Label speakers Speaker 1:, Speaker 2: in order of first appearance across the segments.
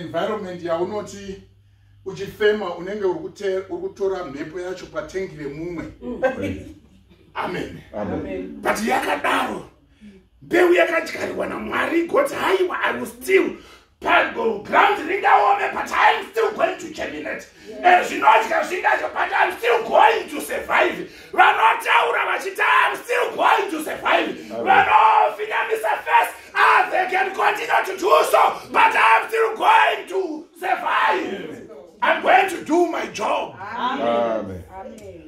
Speaker 1: environment yaunoti uchifema unenge uri kutora mhepo yacho patengi remumwe amen.
Speaker 2: Amen.
Speaker 1: but yakadaro mbeu yakadyariwa namwari goti haiwa i will still ground ringaome but i am still going to germinate. Eh, zvinodya zvingacho but i'm still going to survive. Vanotaura vachiti i'm still going to survive. First they can continue to do so but i'm still going to survive. I'm going to do my job.
Speaker 2: Amen.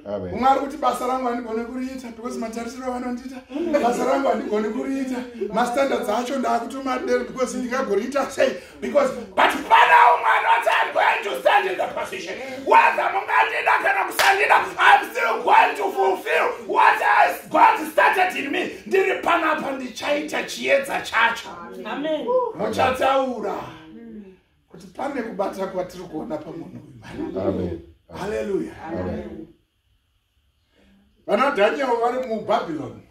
Speaker 2: Amen.
Speaker 1: umwe ari kuti basa rangu handigoni kuriita because matarisiro avanondiita basa rangu handigoni kuriita mastandards acho ndaakutomadero because ndingagoriita sei because but pana umwe anoti i'm going to stand in the position. Whether mungandida kana kusandida i'm still going to fulfill what has god started in me. ndiri panapa ndichaita chiedza chacho
Speaker 3: Amen.
Speaker 1: muchataura kuti pane kubata kwatiri kuona pamunhu uyu
Speaker 2: Amen.
Speaker 1: haleluya
Speaker 2: Amen.
Speaker 1: vanadhanieri vari mubhabhironi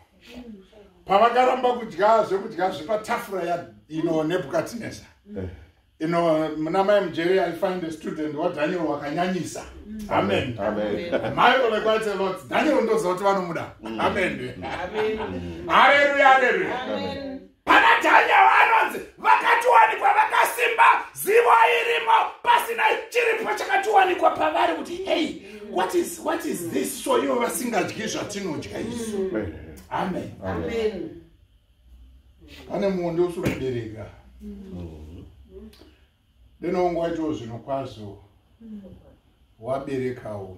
Speaker 1: pavakaramba kudya zvekudya zvepatafura yaino nebhukadhineza
Speaker 2: Eh.
Speaker 1: ino muna mai mujeri i find a student wadhanieri wakanyanyisa amen. Quite a lot dhanieri ndoziva kuti vanomuda amen. Haleluya haleluya pana dhanieri anonzi vakatiwanikwa vakasimba zivo irimo pasina chiripo chakatiwanikwa pavari kuti hei what is, what is this? So ivo vasingadyi zvatinodya isu. Amen.
Speaker 3: Amen.
Speaker 1: pane muonde usiri kubereka denongo waitawo zvino kwazvo waberekawo.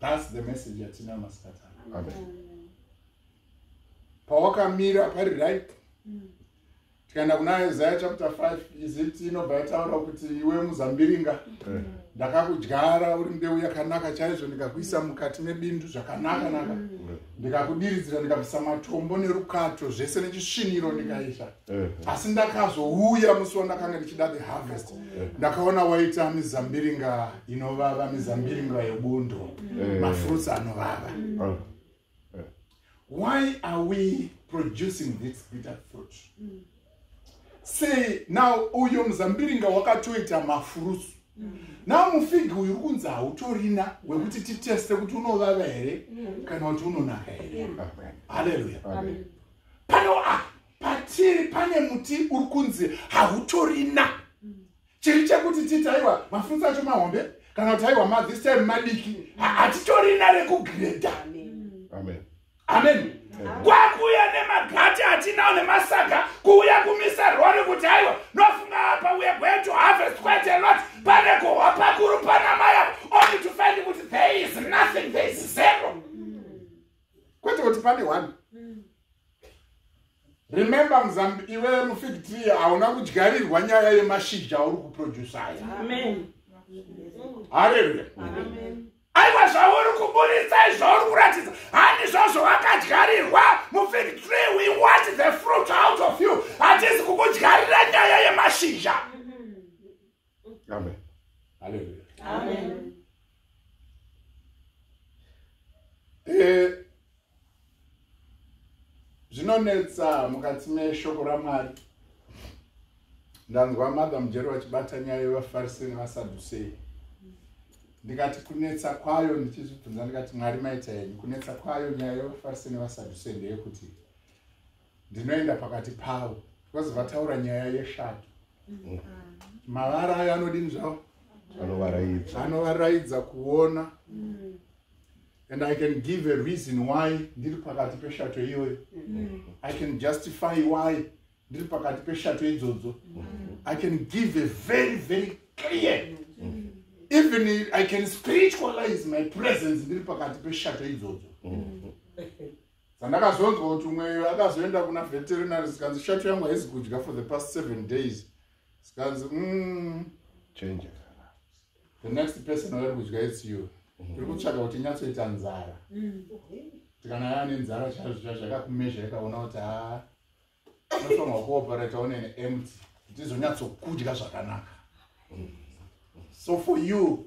Speaker 1: Thats the message yatina masikatana.
Speaker 2: Amen.
Speaker 1: pawakamira pari right tikaenda kuna isaiah chapter 5 iziti inobva yataura kuti iwe muzambiringa?
Speaker 2: Eh.
Speaker 1: ndakakudyara uri mbeu yakanaka chaizvo ndikakuisa mukati mebindu zvakanaka naka ndikakudiridzira ndikabvisa matombo nerukato zvese nechisviniro ndikaisa
Speaker 2: Eh.
Speaker 1: asi ndakazouya musi wandakanga ndichida the harvest. Ndakaona waita mizambiringa inovava mizambiringa yebundo mafruits anovava. Why are we producing this bitter fruit? Say now uyo muzambiringa wakatoita mafruits now mufigi uyu uri kunzi hautorina wekuti titeste kuti unovava here kana kuti unonaka here. Haleluya pano ah, patiri pane muti uri kunzi hautorina. Chiri chekuti titi aiwa mafurutsi acho mahombe kana kuti aiwa ma this time madiki Ha- hatitorina rekugiredha Amen. kwakuuya nemagati atinawo nemasaga kuuya kumisa rori kuti aiwa nofunga apa weare going to harvest quite a lot pane kuhwa pakuru pana maya only to find kuti there is nothing there is zero. Kwete kuti pane one. Remember muzambi iwe mufig tree hauna kudyarirwa nyaya yemashizha auri kuproducaya
Speaker 3: Amen.
Speaker 1: haleluya aiwa zvauri kuburitsa izvauri kuratidza hani zvazvo wakadyarirwa. Mufig tree we want the fruit out of you. Hatisi kukudyarira nyaya yemashizha
Speaker 2: Amen.
Speaker 1: haleluya
Speaker 3: Amen.
Speaker 1: Eh, zvinonetsa mukati meshoko ramwari. Ndanzwa madha mujeri vachibata nyaya yevafarisi nevasadhusei ndikati kunetsa kwayo ndichizvibvunza ndikati mwari maita henyu kunetsa kwayo nyaya yevafarisi nevasadhusei ndeyekuti ndinoenda pakati pavo because vataura nyaya yeshato mavara ayo anodini zvavo?
Speaker 2: Anovaraidza.
Speaker 1: anovaraidza kuona. And i can give a reason why ndiri pakati peshato iyoyo i can justify why ndiri pakati peshato idzodzo. I can give a very very clear. Even i- i can spiritualize my presence ndiri pakati peshato idzodzo. Sandakazonzwa kuti umwe akazoenda kuna veterinary zikanzi shato yangu haisi kudya for the past seven days zikanzi mm,
Speaker 2: Change.
Speaker 1: the next person vari kudya its you iri kutsvaga kuti inyatsoita nzara. Kuti kana yava nenzara chaizvo chaizvo yakakumezha ikaona kuti ha unofanirwa kuoperata une empty kuti izonyatsokudya zvakanaka. So for you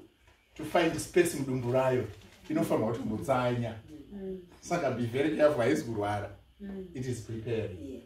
Speaker 1: to find space mudumbu rayo inofanirwa kuti mbotsanya saka be very careful haisi kurwara. It is preparing